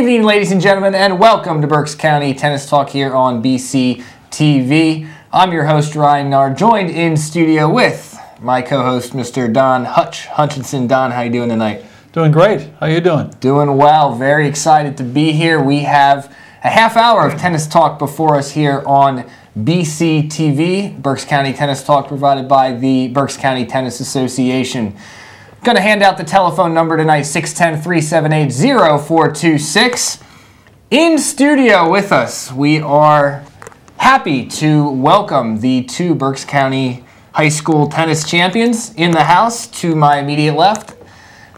Good evening, ladies and gentlemen, and welcome to Berks County Tennis Talk here on BC TV. I'm your host, Ryan Knarr, joined in studio with my co-host, Mr. Don Hutch Hutchinson. Don, how you doing tonight? Doing great. How you doing? Doing well. Very excited to be here. We have a half hour of tennis talk before us here on BC TV, Berks County Tennis Talk, provided by the Berks County Tennis Association. Going to hand out the telephone number tonight 610 378 0426. In studio with us, we are happy to welcome the two Berks County High School tennis champions in the house to my immediate left.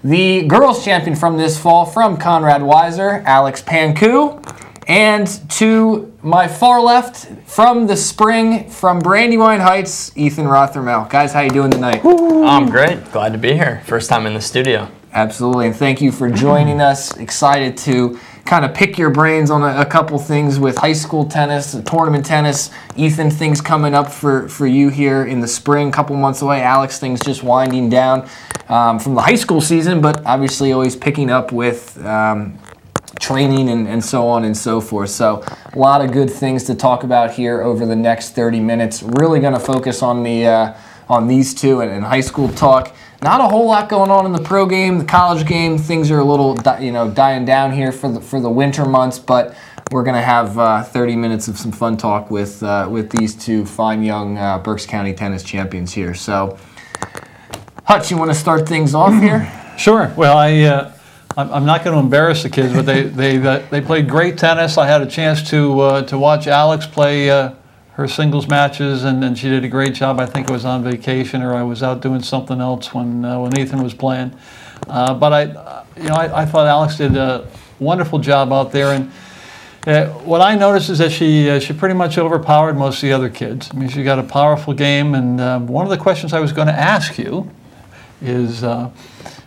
The girls champion from this fall from Conrad Weiser, Alex Pancu. And to my far left, from the spring, from Brandywine Heights, Ethan Rothermel. Guys, how you doing tonight? I'm great. Glad to be here. First time in the studio. Absolutely, and thank you for joining us. Excited to kind of pick your brains on a, a, couple things with high school tennis, tournament tennis. Ethan, things coming up for, for you here in the spring, a couple months away. Alex, things just winding down um, from the high school season, but obviously always picking up with um, training and, and so on and so forth. So a lot of good things to talk about here over the next 30 minutes. Really going to focus on the uh, on these two and, and, high school talk. Not a whole lot going on in the pro game, the college game. Things are a little you know dying down here for the for the winter months, but we're going to have uh, 30 minutes of some fun talk with uh, with these two fine young uh, Berks County tennis champions here. So, Hutch, you want to start things off here? Sure. Well, I uh, I'm not going to embarrass the kids, but they they uh, they played great tennis. I had a chance to uh, to watch Alex play uh, her singles matches, and, and she did a great job. I think it was on vacation or I was out doing something else when uh, when Ethan was playing. Uh, but I, you know, I, I, thought Alex did a wonderful job out there, and uh, what I noticed is that she she pretty much overpowered most of the other kids. I mean, she got a powerful game, and one of the questions I was going to ask you is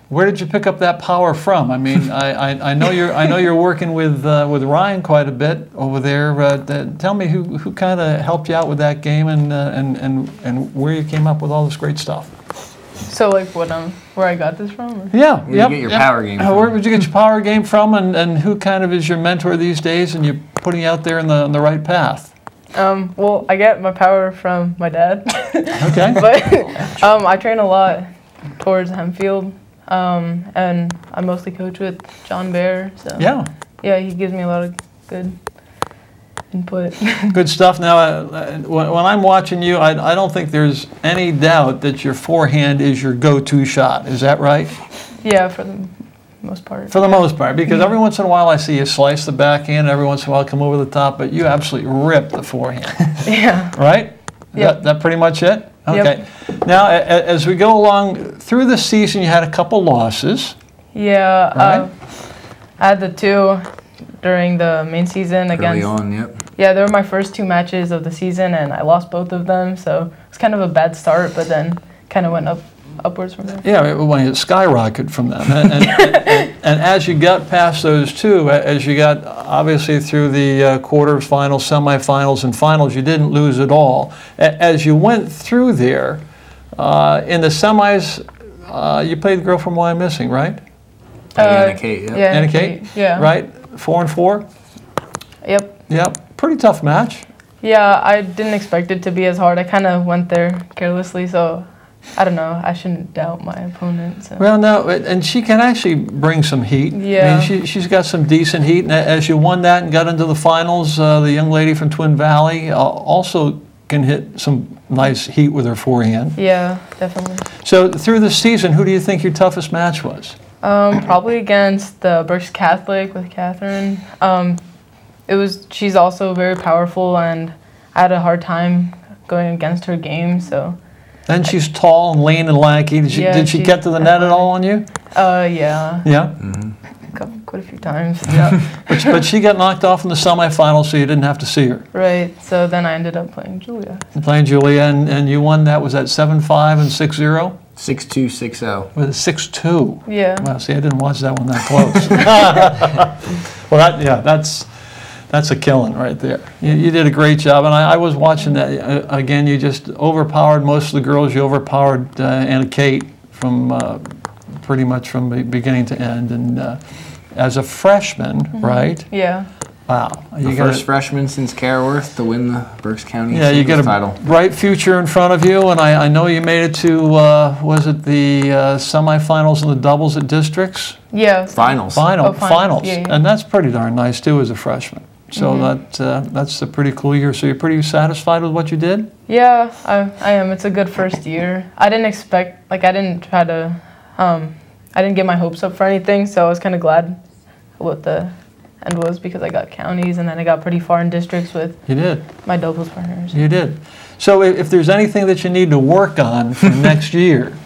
where did you pick up that power from? I mean, I, I, I, know you're I know you're working with uh, with Ryan quite a bit over there. Uh, tell me who, who kind of helped you out with that game and, uh, and and and where you came up with all this great stuff. So like what um where I got this from? Yeah, where yep, you get your yep. power game. From? Where would you get your power game from, and, and who kind of is your mentor these days, and you're putting you out there in the on the right path? Um, well, I get my power from my dad. okay. but um, I train a lot towards Hempfield um, and I mostly coach with John Bear. So yeah, yeah, he gives me a lot of good input. good stuff. Now, uh, when, when, I'm watching you, I, I don't think there's any doubt that your forehand is your go-to shot. Is that right? Yeah, for the most part. For the most part, because every once in a while I see you slice the backhand, every once in a while come over the top, but you absolutely rip the forehand. yeah. Right? Yeah. That, that pretty much it? Okay. Yep. Now, as we go along through the season, you had a couple losses. Yeah. Right? Uh, I had the two during the main season against. Early on, yep. Yeah, they were my first two matches of the season, and I lost both of them. So it's kind of a bad start, but then kind of went up upwards from there. Yeah, it went skyrocketed from them. And, and, and, and, as you got past those two, as you got obviously through the uh, quarterfinals, semifinals, and finals, you didn't lose at all. As you went through there, uh, in the semis, uh, you played the girl from Wyomissing, right? Uh, Anna Kate, yeah. yeah Anna Kate, yeah. Right? Four and four? Yep. Yep. Pretty tough match. Yeah, I didn't expect it to be as hard. I kind of went there carelessly, so I don't know. I shouldn't doubt my opponent. So. Well, no, and she can actually bring some heat. Yeah. I mean, she, she's got some decent heat. And as you won that and got into the finals, uh, the young lady from Twin Valley uh, also can hit some nice heat with her forehand. Yeah, definitely. So through the season, who do you think your toughest match was? Um, probably against the Berks Catholic with Catherine. Um, it was. She's also very powerful, and I had a hard time going against her game. So and she's tall and lean and lanky. Did she, yeah, did she, get to the net at all on you? Uh, yeah. Yeah? Mm-hmm. Quite a few times. Yeah. but, but she got knocked off in the semifinals, so you didn't have to see her. Right. So then I ended up playing Julia. Playing Julia, and, and you won that, was that 7 5 and 6 0? 6 2, 6 0. With a 6 2. Yeah. Well, see, I didn't watch that one that close. well, that, yeah, that's that's a killing right there. You, you did a great job, and I, I was watching that uh, again. You just overpowered most of the girls. You overpowered uh, Anna Kate from uh, pretty much from beginning to end, and uh, as a freshman, right? Yeah. Wow. The You first got freshman since Kara Worth to win the Berks County yeah, you got a title. bright future in front of you, and I, I know you made it to uh, was it the uh, semifinals and the doubles at districts? Yeah. Finals. Final, Oh, finals. finals, Yeah, yeah. and that's pretty darn nice too as a freshman. So that uh, that's a pretty cool year. So you're pretty satisfied with what you did? Yeah, I, I am. It's a good first year. I didn't expect, like, I didn't try to, um, I didn't get my hopes up for anything, so I was kind of glad what the end was because I got counties and then I got pretty far in districts with You did. my doubles partners. You did. So if, if there's anything that you need to work on for next year,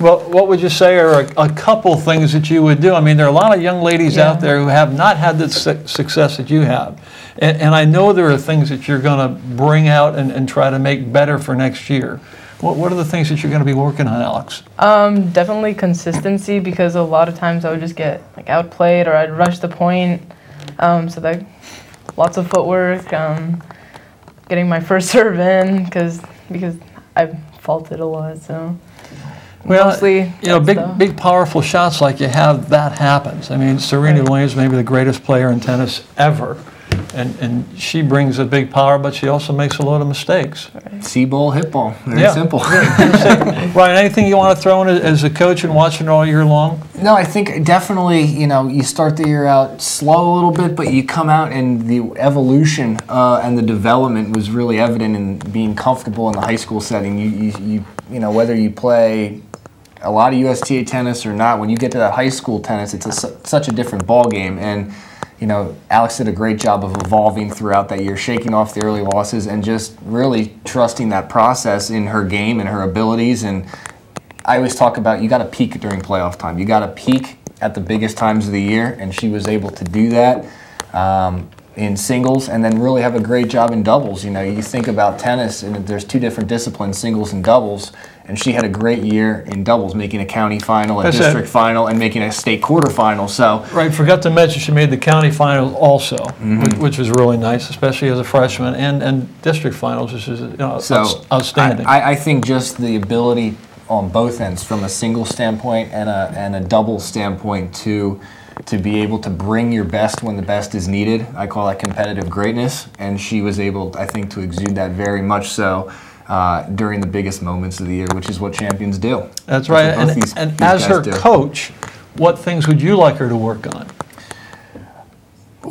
well, what would you say are a, a couple things that you would do? I mean, there are a lot of young ladies Yeah. out there who have not had the su- success that you have. And, and I know there are things that you're going to bring out and, and try to make better for next year. What, what are the things that you're going to be working on, Alex? Um, definitely consistency because a lot of times I would just get like outplayed or I'd rush the point. Um, so that lots of footwork, um, getting my first serve in because because I've faulted a lot. So Well, mostly You know, big, stuff. big, powerful shots like you have, that happens. I mean, Serena Right. Williams may be the greatest player in tennis ever, and, and she brings a big power, but she also makes a lot of mistakes. See ball, hit ball. Very Yeah. simple. Ryan, anything you want to throw in as a coach and watching it all year long? No, I think definitely, you know, you start the year out slow a little bit, but you come out and the evolution uh, and the development was really evident in being comfortable in the high school setting. You, you, you, you know, whether you play a lot of USTA tennis or not, when you get to that high school tennis, it's a, such a different ball game. And, you know, Alex did a great job of evolving throughout that year, shaking off the early losses and just really trusting that process in her game and her abilities and I always talk about you got to peak during playoff time. You got to peak at the biggest times of the year, and she was able to do that um, in singles, and then really have a great job in doubles. You know, you think about tennis, and there's two different disciplines, singles and doubles, and she had a great year in doubles, making a county final, a That's it. district final, and making a state quarterfinal. So. Right, forgot to mention she made the county final also, Mm-hmm. which, which was really nice, especially as a freshman, and, and district finals, which is you know, So outstanding. I, I think just the ability on both ends, from a single standpoint and a and a double standpoint, to to be able to bring your best when the best is needed. I call that competitive greatness, and she was able, I think, to exude that very much so. Uh, during the biggest moments of the year, which is what champions do. That's right. And, these- and these as her do. coach, what things would you like her to work on?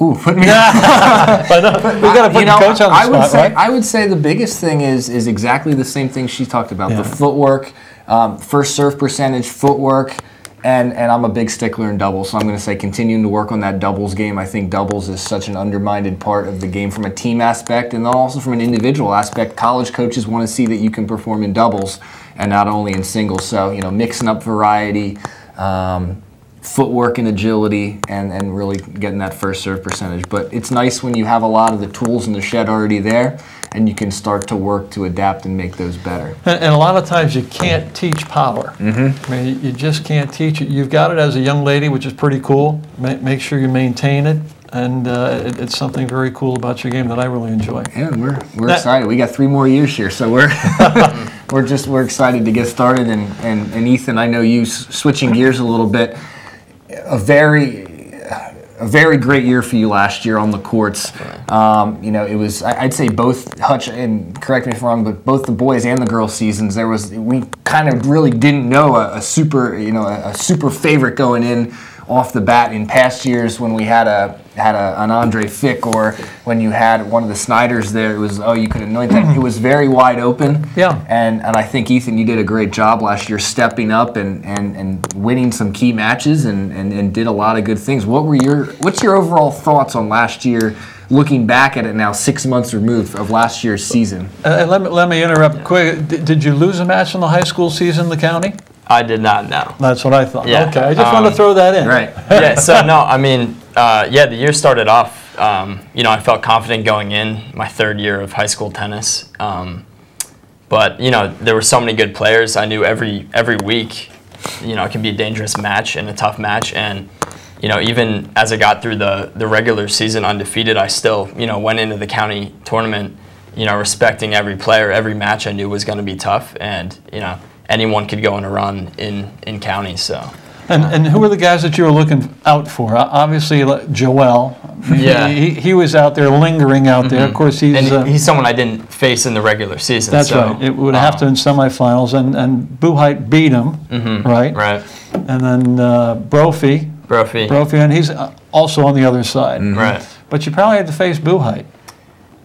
Ooh, put me. we got to put you know, coach on the I would spot, say, right? I would say the biggest thing is is exactly the same thing she talked about: Yeah. the footwork, um, first serve percentage, footwork, and and I'm a big stickler in doubles, so I'm going to say continuing to work on that doubles game. I think doubles is such an undermined part of the game from a team aspect, and then also from an individual aspect. College coaches want to see that you can perform in doubles and not only in singles. So you know, mixing up variety. Um, footwork and agility and, and really getting that first serve percentage. But it's nice when you have a lot of the tools in the shed already there and you can start to work to adapt and make those better. And, and a lot of times you can't teach power. Mm-hmm. I mean, you just can't teach it. You've got it as a young lady, which is pretty cool. Ma- make sure you maintain it, and uh, it, it's something very cool about your game that I really enjoy. And we're, we're That- excited. We got three more years here, so we're we're just we're excited to get started. And, and, and Ethan, I know you s- switching gears a little bit. A very a very great year for you last year on the courts. Um, you know, it was I'd say both Hutch and correct me if I'm wrong, but both the boys and the girls seasons there was we kind of really didn't know a, a super you know a, a super favorite going in off the bat in past years when we had a had a, an Andre Fick or when you had one of the Snyders there it was oh you could anoint that it was very wide open Yeah. and and I think Ethan, you did a great job last year, stepping up and and, and winning some key matches and, and and did a lot of good things. What were your what's your overall thoughts on last year? Looking back at it now, six months removed of last year's season. Uh, let me, let me interrupt quick. D- did you lose a match in the high school season in the county? I did not know. That's what I thought. Yeah, Okay, I just wanted to um, throw that in. Right. yeah, so no, I mean, uh, yeah, the year started off. Um, you know, I felt confident going in my third year of high school tennis. Um, but you know, there were so many good players. I knew every every week, you know, it can be a dangerous match and a tough match. And you know, even as I got through the the regular season undefeated, I still you know went into the county tournament. You know, respecting every player, every match I knew was going to be tough, and you know, anyone could go on a run in in county. So. And, and who were the guys that you were looking out for? Obviously, like Joel. Yeah. He, he was out there lingering out there. Of course, he's. and uh, he's someone I didn't face in the regular season. that's so, right. It would have to um, in semifinals, and and Buhite beat him, right? Right. And then uh, Brophy, Brophy. Brophy, and he's uh, also on the other side. Right. But you probably had to face Buhite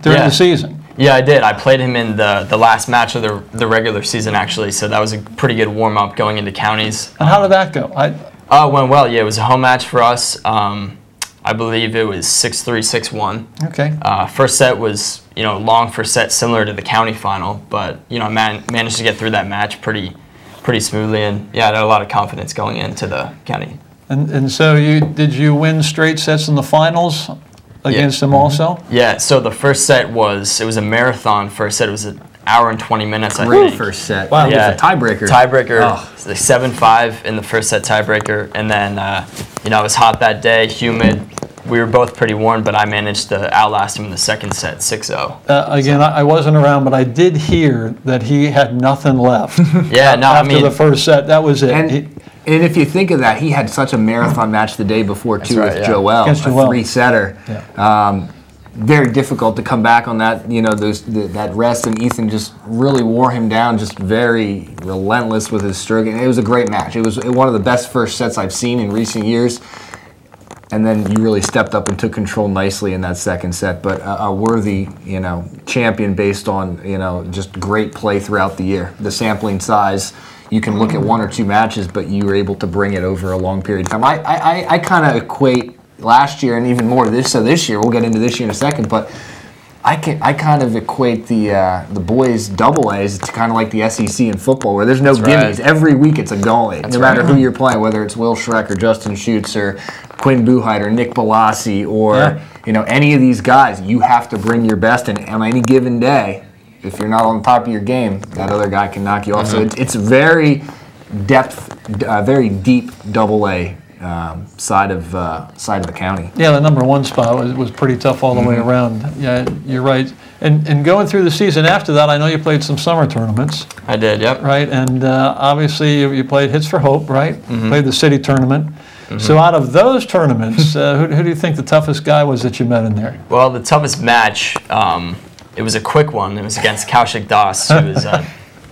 during Yeah. the season. Yeah, I did. I played him in the, the last match of the, the regular season, actually. So that was a pretty good warm up going into counties. And how did that go? I, Uh, went well. Yeah, it was a home match for us. Um, I believe it was 6 3, 6 1. okay. Uh, first set was, you know, long first set, similar to the county final, but, you know, I man- managed to get through that match pretty pretty smoothly. And, yeah, I had a lot of confidence going into the county. And, and so you did you win straight sets in the finals against him also? Yeah, so the first set was, it was a marathon first set. It was an hour and 20 minutes, I Great think. first set. Wow. It was a tiebreaker. Tiebreaker, Oh. seven five in the first set tiebreaker, and then uh, you know it was hot that day, humid. We were both pretty worn, but I managed to outlast him in the second set, 6-0. Uh, again, I, I wasn't around, but I did hear that he had nothing left Yeah, no, I after mean, the first set. That was it. And, He- and if you think of that, he had such a marathon match the day before too right, with yeah. Joel, Against a Joel. three setter. Yeah. Um, very difficult to come back on that. You know, those the, that rest, and Ethan just really wore him down. Just very relentless with his stroke, and it was a great match. It was one of the best first sets I've seen in recent years. And then you really stepped up and took control nicely in that second set. But a, a worthy, you know, champion based on you know just great play throughout the year. The sampling size, you can look at one or two matches, but you were able to bring it over a long period of time. I I, I, kind of equate last year and even more this so this year. We'll get into this year in a second, but. I can I kind of equate the uh, the boys double A's to kind of like the SEC in football, where there's no That's right. gimmies. Every week it's a gauntlet, no matter right. who you're playing, whether it's Will Schreck or Justin Schutz or Quinn Buchheit or Nick Balassi or Yeah. you know any of these guys. You have to bring your best, and on any given day, if you're not on top of your game, that other guy can knock you off. So it's, it's very depth, uh, very deep double A um, side of uh, side of the county. Yeah, the number one spot was, was pretty tough all the way Mm-hmm. around. Yeah, you're right. And and going through the season after that, I know you played some summer tournaments, I did, yep. right? And uh, obviously you, you played Hits for Hope, right? Mm-hmm. Played the city tournament. So out of those tournaments, uh, who, who do you think the toughest guy was that you met in there? Well, the toughest match, um, it was a quick one. It was against Kaushik Das, who is a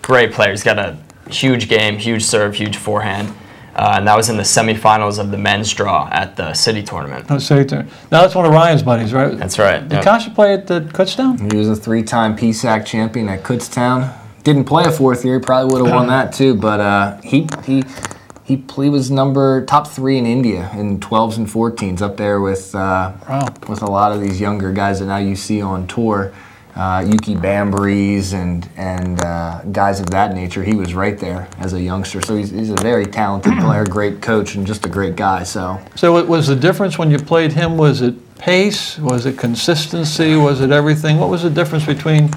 great player. He's got a huge game, huge serve, huge forehand. Uh, and that was in the semifinals of the men's draw at the city tournament. Oh, city tournament. Now that's one of Ryan's buddies, right? That's right. Did yep. Kaushik play at the Kutztown? He was a three-time PSAC champion at Kutztown. Didn't play a fourth year. Probably would have won that too. But uh, he he he he was number top three in India in 12s and 14s, up there with uh, Wow. with a lot of these younger guys that now you see on tour. Uh, Yuki Bhambri and and uh, guys of that nature. He was right there as a youngster. So he's, he's a very talented player, great coach, and just a great guy. So So what was the difference when you played him? Was it pace? Was it consistency? Was it everything? What was the difference between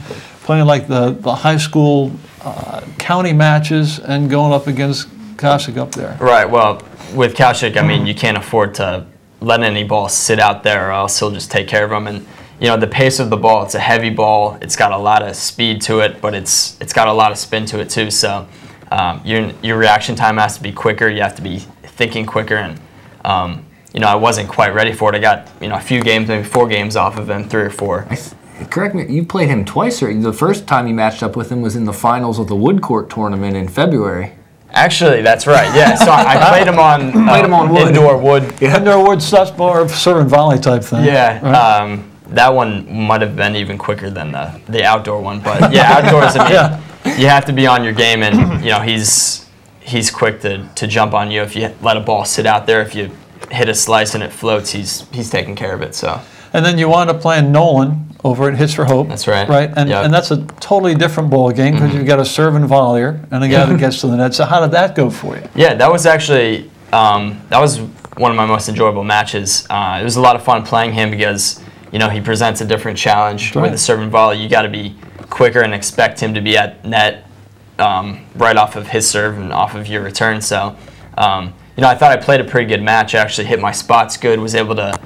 playing like the, the high school uh, county matches and going up against Kaushik up there? Right. Well, with Kaushik, I mean, you can't afford to let any ball sit out there, or else he'll just take care of them. And you know, the pace of the ball, it's a heavy ball. It's got a lot of speed to it, but it's it's got a lot of spin to it too. So um, your your reaction time has to be quicker. You have to be thinking quicker, and um, you know, I wasn't quite ready for it. I got you know a few games, maybe four games off of him, three or four. Correct me. You played him twice, or the first time you matched up with him was in the finals of the Wood Court tournament in February. Actually, that's right. Yeah. So I, I played him on Played him on wood. indoor wood. Indoor wood stuff more of serve and volley type thing. Yeah, right? um, that one might have been even quicker than the, the outdoor one. But yeah, outdoors, I mean, Yeah. you have to be on your game, and you know he's he's quick to, to jump on you if you let a ball sit out there. If you hit a slice and it floats, he's he's taking care of it. So And then you wound up playing Nolan over at Hits for Hope. That's right. Right, and, Yep. and that's a totally different ball game because you've got a serve and volleyer and a guy that gets to the net. So how did that go for you? yeah, that was actually um, that was one of my most enjoyable matches. Uh, it was a lot of fun playing him because you know he presents a different challenge right. with the serving volley. You got to be quicker and expect him to be at net um, right off of his serve and off of your return. So, um, you know, I thought I played a pretty good match. I actually hit my spots good. Was able to,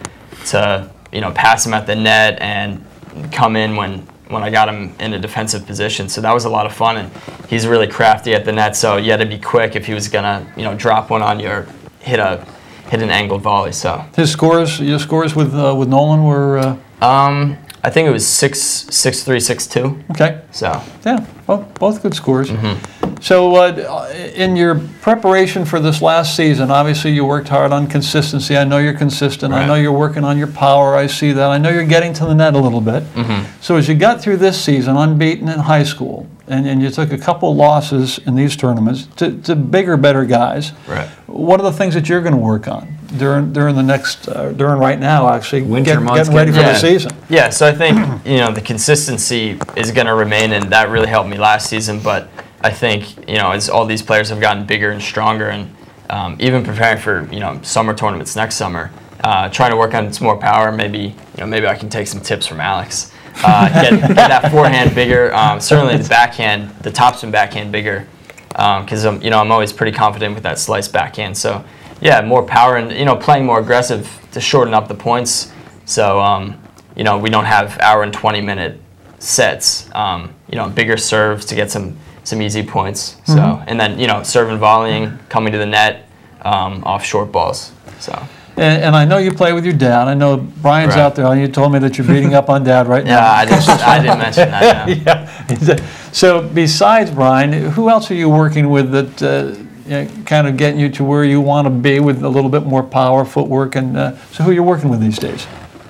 to you know, pass him at the net and come in when when I got him in a defensive position. So that was a lot of fun. And he's really crafty at the net. So you had to be quick if he was gonna, you know, drop one on you or hit a hit an angled volley. So His scores, your scores with uh, with Nolan were uh, um, I think it was six six three six two. okay. So Yeah, both, both good scores. Mm-hmm. So, uh, in your preparation for this last season, obviously you worked hard on consistency. I know you're consistent. I know you're working on your power. I see that. I know you're getting to the net a little bit. Mm-hmm. So, as you got through this season, unbeaten in high school, and, and you took a couple losses in these tournaments to, to bigger, better guys, Right. what are the things that you're going to work on during during the next uh, during right now? Actually, Winter get- months, getting ready for getting- the season. Yeah, so I think you know the consistency is going to remain, and that really helped me last season. But I think you know as all these players have gotten bigger and stronger, and um, even preparing for you know summer tournaments next summer, uh, trying to work on some more power. Maybe you know maybe I can take some tips from Alex. Uh, get, get that forehand bigger. Um, certainly the backhand, the topspin backhand bigger, because I'm you know I'm always pretty confident with that slice backhand. So yeah, more power and you know playing more aggressive to shorten up the points. So um, you know we don't have hour and 20 minute sets. Um, you know bigger serves to get some some easy points. So and then you know serve and volleying coming to the net um, off short balls. So And, and I know you play with your dad. I know Brian's Right. out there. and You told me that you're beating up on dad right now. yeah, I didn't I didn't mention that. Yeah. yeah. So besides Brian, who else are you working with that uh, you know, kind of getting you to where you want to be with a little bit more power, footwork, and uh, so who are you working with these days?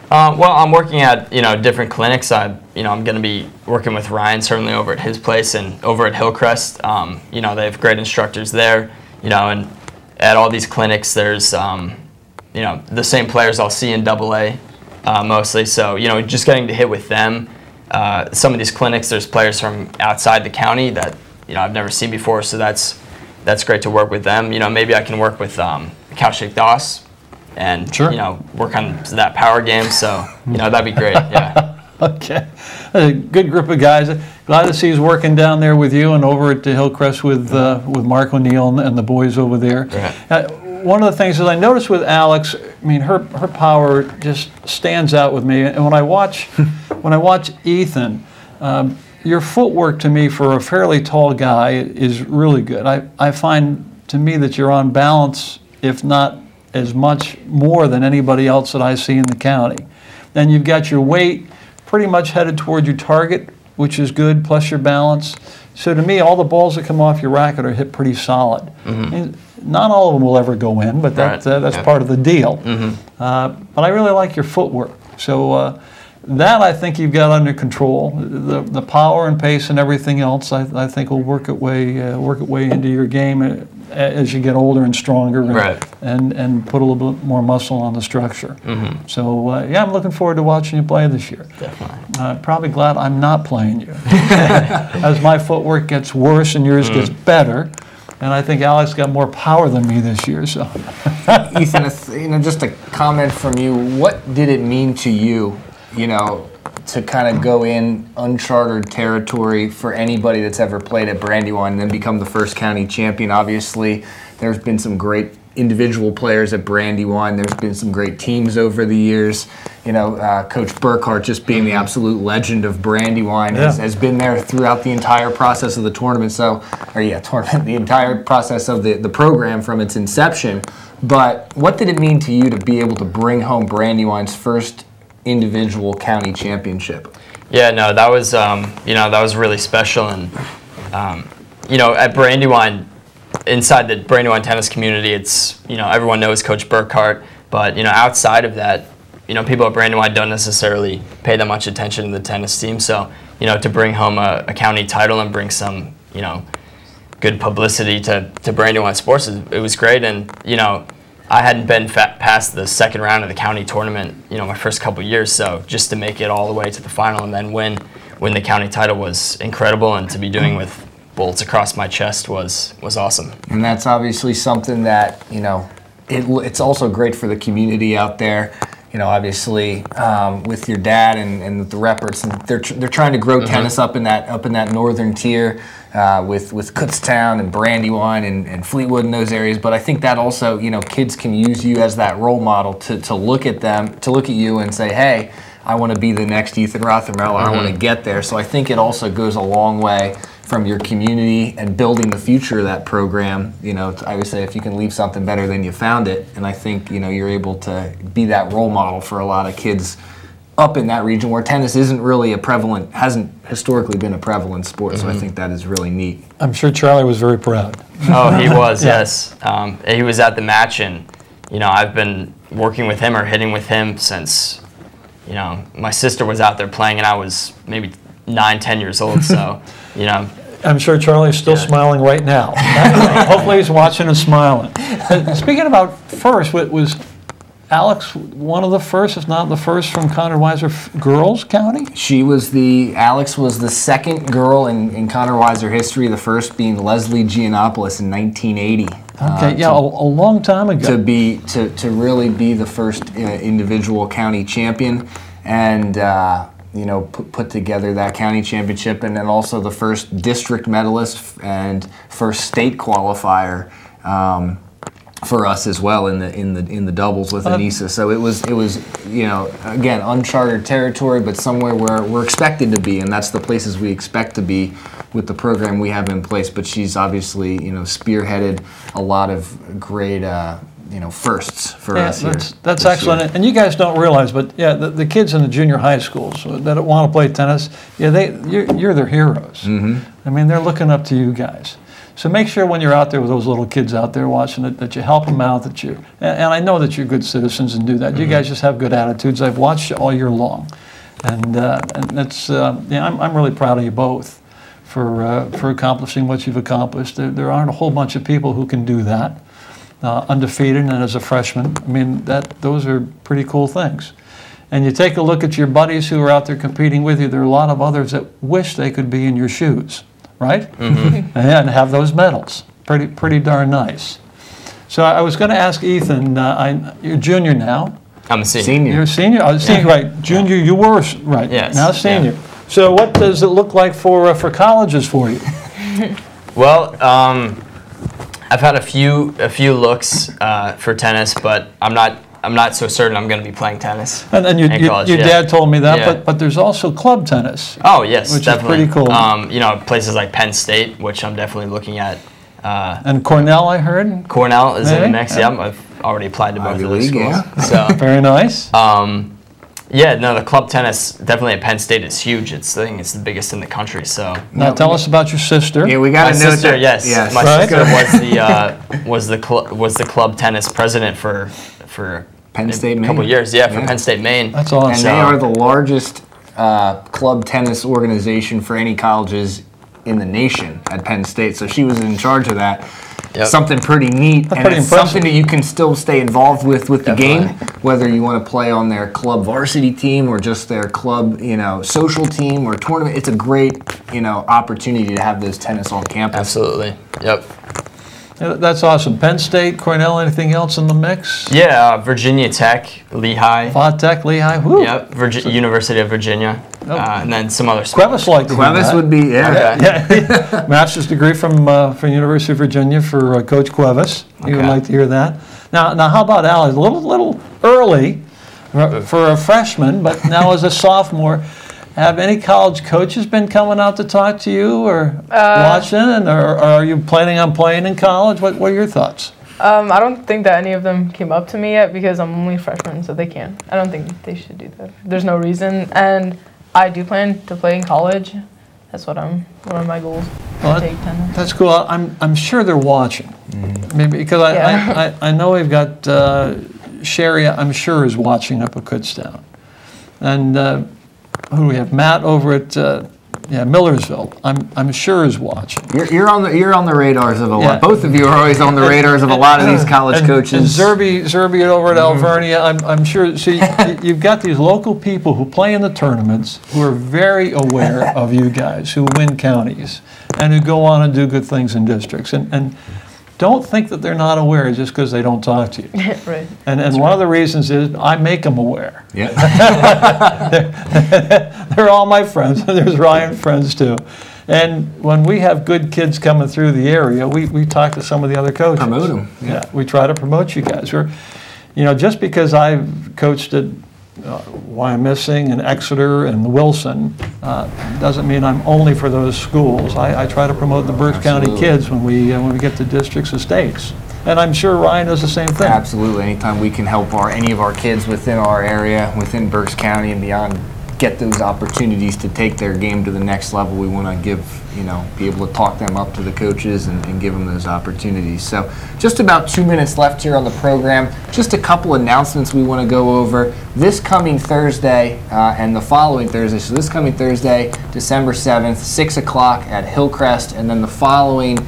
Um, well, I'm working at you know different clinics. I you know I'm going to be working with Ryan certainly over at his place and over at Hillcrest. Um, you know they have great instructors there. You know and at all these clinics there's um, you know the same players I'll see in Double A uh, mostly. So you know just getting to hit with them. Uh, some of these clinics there's players from outside the county that you know I've never seen before. So that's that's great to work with them. You know maybe I can work with um, Kaushik Das and Sure. you know work on that power game. So you know that'd be great. Yeah. Okay, a good group of guys. Glad to see he's working down there with you and over at the Hillcrest with uh, with Mark O'Neill and- and the boys over there. Uh, one of the things that I noticed with Alex, I mean, her her power just stands out with me. And when I watch when I watch Ethan, um, your footwork to me for a fairly tall guy is really good. I, I find to me that you're on balance, if not as much more than anybody else that I see in the county. Then you've got your weight pretty much headed toward your target, which is good, plus your balance. So to me, all the balls that come off your racket are hit pretty solid. And not all of them will ever go in, but that. Right, uh, that's yeah. part of the deal. Uh, but I really like your footwork. So uh, that I think you've got under control. The, the power and pace and everything else, I, I think will work it way uh, work it way into your game uh, as you get older and stronger, and, Right. and and put a little bit more muscle on the structure. So uh, yeah, I'm looking forward to watching you play this year. Definitely. Uh, probably glad I'm not playing you, as my footwork gets worse and yours gets better. And I think Alex got more power than me this year. So Ethan, you know, just a comment from you. What did it mean to you, you know, to kind of go in uncharted territory for anybody that's ever played at Brandywine and then become the first county champion? Obviously, there's been some great individual players at Brandywine. There's been some great teams over the years. You know, uh, Coach Burkhart just being the absolute legend of Brandywine has, has been there throughout the entire process of the tournament. So, or yeah, tournament, the entire process of the, the program from its inception. But what did it mean to you to be able to bring home Brandywine's first individual county championship? Yeah, no, that was um, you know that was really special, and um, you know at Brandywine, inside the Brandywine tennis community, it's you know everyone knows Coach Burkhart, but you know outside of that, you know people at Brandywine don't necessarily pay that much attention to the tennis team. So you know to bring home a, a county title and bring some you know good publicity to, to Brandywine sports, it was great, and you know. I hadn't been past the second round of the county tournament, you know, my first couple years. So just to make it all the way to the final and then win, win the county title was incredible, and to be doing with bolts across my chest was was awesome. And that's obviously something that, you know, it, it's also great for the community out there. You know, obviously um, with your dad and, and the Repperts, and they're, tr- they're trying to grow tennis up in that up in that northern tier uh, with with Kutztown and Brandywine and, and Fleetwood in those areas. But I think that also, you know, kids can use you as that role model to, to look at them, to look at you and say, hey, I want to be the next Ethan Rothermel. I want to get there. So I think it also goes a long way from your community and building the future of that program. You know, I always say if you can leave something better than you found it, and I think you know you're able to be that role model for a lot of kids up in that region where tennis isn't really a prevalent, hasn't historically been a prevalent sport. So I think that is really neat. I'm sure Charlie was very proud. Oh, he was, Yeah. yes. Um, he was at the match, and you know, I've been working with him or hitting with him since, you know, my sister was out there playing, and I was maybe nine, ten years old. So, you know, I'm sure Charlie's still Yeah. smiling right now. Hopefully, he's watching and smiling. Speaking about first, what was Alex one of the first, if not the first, from Conrad Weiser f- Girls County? She was the Alex was the second girl in, in Conrad Weiser history. The first being Leslie Giannopoulos in 1980. uh, Okay, yeah, a, a long time ago. to be to, to really be the first uh, individual county champion and uh, you know put, put together that county championship and then also the first district medalist and first state qualifier um, for us as well in the in the in the doubles with Anissa. So it was it was you know again uncharted territory, but somewhere where we're expected to be, and that's the places we expect to be with the program we have in place. But she's obviously you know spearheaded a lot of great uh, you know firsts for Yeah, us here. that's, that's excellent. year. And you guys don't realize, but yeah, the, the kids in the junior high schools that want to play tennis, yeah, they you're, you're their heroes. Mm-hmm. I mean, they're looking up to you guys. So make sure when you're out there with those little kids out there watching it, that you help them out. That you and, and I know that you're good citizens and do that. Mm-hmm. You guys just have good attitudes. I've watched you all year long, and uh, and that's uh, yeah, I'm, I'm really proud of you both for uh, for accomplishing what you've accomplished. There, there aren't a whole bunch of people who can do that uh, undefeated and as a freshman. I mean, that those are pretty cool things. And you take a look at your buddies who are out there competing with you. There are a lot of others that wish they could be in your shoes, right? and have those medals. Pretty, pretty darn nice. So I was going to ask Ethan. Uh, I, you're junior now. I'm a senior. Senior. You're a senior. Oh, senior, right? Junior, you were right. Yes, Now yeah. senior. So what does it look like for uh, for colleges for you? Well, um, I've had a few a few looks uh, for tennis, but I'm not I'm not so certain I'm going to be playing tennis. And, and you, you- college, your yeah. dad told me that, Yeah. but but there's also club tennis. Oh yes, Which is pretty cool. Um, you know, places like Penn State, which I'm definitely looking at. Uh, And Cornell, I heard. Cornell is in the mix. Yeah, I've already applied to both Ivy of those League, schools. So, Very nice. um, yeah, no, the club tennis definitely at Penn State is huge. It's I think it's the biggest in the country. So. Now tell us about your sister. Yeah, we got to know sister, that. yes, yes. my Right. sister was the uh, was the cl- was the club tennis president for for Penn State, a couple years. Yeah, for Yeah. Penn State, Maine. That's awesome. and So- they are the largest uh, club tennis organization for any colleges in the nation at Penn State. So she was in charge of that. Yep. Something pretty neat, and pretty it's impressive. something that you can still stay involved with with the game, whether you want to play on their club varsity team or just their club, you know, social team or tournament. It's a great, you know, opportunity to have those tennis on campus. Absolutely. Yep. Yeah, That's awesome. Penn State, Cornell, anything else in the mix? Yeah, uh, Virginia Tech, Lehigh. Vatech, Lehigh, whoo. Yep, Virgi- University of Virginia, Oh. uh, and then some other. Cuevas like to Cuevas would be, yeah. Okay. Yeah, master's degree from uh, from University of Virginia for uh, Coach Cuevas. You would like to hear that. Now, now, how about Alex? A little, little early for- for a freshman, but now as a sophomore, have any college coaches been coming out to talk to you or watching, and or, or are you planning on playing in college? What, what are your thoughts? Um, I don't think that any of them came up to me yet because I'm only a freshman, so they can't. I don't think they should do that. There's no reason, and I do plan to play in college. That's what I'm. One of my goals. Well, to take tennis. That's cool. I'm, I'm sure they're watching. Maybe because I, Yeah. I, I, I know we've got uh, Sherry. I'm sure is watching up at Kutztown, and uh, who do we have? Matt over at uh, yeah Millersville. I'm I'm sure is watching. You're, you're on the you're on the radars of a Yeah. lot. Both of you are always on the radars of a lot of these college And, coaches. and Zerby, Zerby over at Alvernia, I'm, I'm sure, see, you've got these local people who play in the tournaments who are very aware of you guys, who win counties, and who go on and do good things in districts. And, and don't think that they're not aware just because they don't talk to you. right. And, and one of the reasons is I make them aware. yeah. They're all my friends. There's Ryan friends too. And when we have good kids coming through the area, we, we talk to some of the other coaches. Promote 'em, Yeah. we try to promote you guys. We're, you know, just because I've coached at uh, missing and Exeter and Wilson, uh, doesn't mean I'm only for those schools. I, I try to promote the Berks County kids when we, uh, when we get to districts and states. And I'm sure Ryan does the same thing. Absolutely. Anytime we can help our any of our kids within our area, within Berks County and beyond, get those opportunities to take their game to the next level, we want to give, you know, be able to talk them up to the coaches and, and give them those opportunities. So, just about two minutes left here on the program. Just a couple announcements we want to go over. This coming Thursday uh, and the following Thursday. So, this coming Thursday, December 7th, 6 o'clock at Hillcrest, and then the following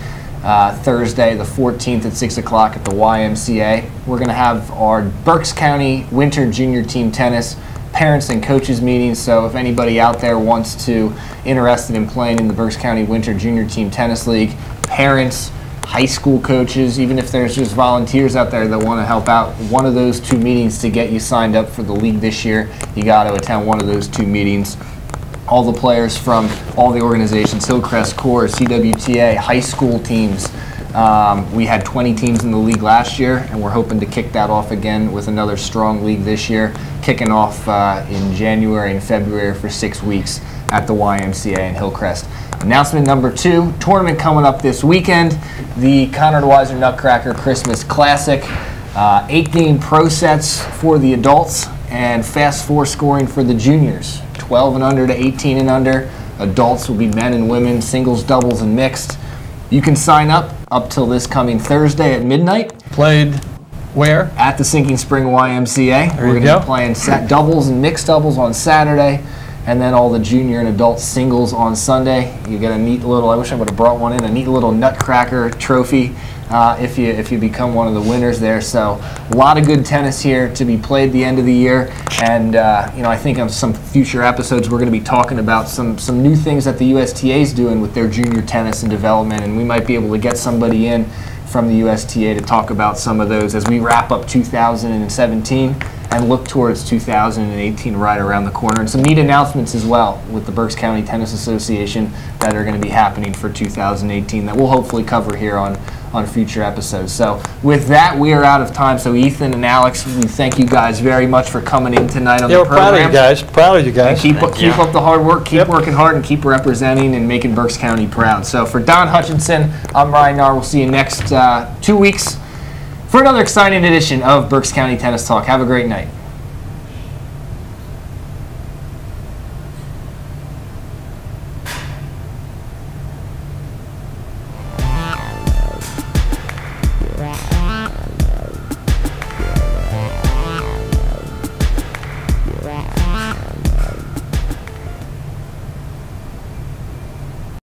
uh, Thursday, the 14th at 6 o'clock at the YMCA. We're going to have our Berks County Winter Junior Team Tennis parents and coaches meetings. So if anybody out there wants to, interested in playing in the Berks County Winter Junior Team Tennis League, parents, high school coaches, even if there's just volunteers out there that want to help out, one of those two meetings to get you signed up for the league this year, you got to attend one of those two meetings all the players from all the organizations, Hillcrest Core, CWTA, high school teams. Um, we had 20 teams in the league last year, and we're hoping to kick that off again with another strong league this year, kicking off uh, in January and February for six weeks at the YMCA in Hillcrest. Announcement number two tournament coming up this weekend the Conrad Weiser Nutcracker Christmas Classic. Uh, eight game pro sets for the adults and fast four scoring for the juniors 12 and under to 18 and under. Adults will be men and women, singles, doubles, and mixed. You can sign up up till this coming Thursday at midnight Played where? at the Sinking Spring YMCA. There We're gonna go. be playing set doubles and mixed doubles on Saturday, and then all the junior and adult singles on Sunday. You get a neat little. I wish I would have brought one in. A neat little Nutcracker trophy uh, if you if you become one of the winners there. So a lot of good tennis here to be played the end of the year, and uh, you know I think on some future episodes we're going to be talking about some some new things that the USTA is doing with their junior tennis and development, and we might be able to get somebody in from the USTA to talk about some of those as we wrap up 2017 and look towards 2018 right around the corner. And some neat announcements as well with the Berks County Tennis Association that are going to be happening for 2018 that we'll hopefully cover here on, on future episodes. So with that, we are out of time. So Ethan and Alex, we thank you guys very much for coming in tonight on Yeah, the we're proud program. of you guys, proud of you And guys. keep, Thank keep you. up the hard work, keep Yep. working hard, and keep representing and making Berks County proud. So for Don Hutchinson, I'm Ryan Knarr. We'll see you next uh, two weeks for another exciting edition of Berks County Tennis Talk. Have a great night.